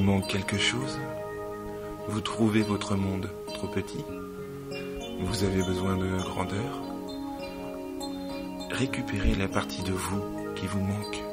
vous manque quelque chose Vous trouvez votre monde trop petit Vous avez besoin de grandeur Récupérez la partie de vous qui vous manque.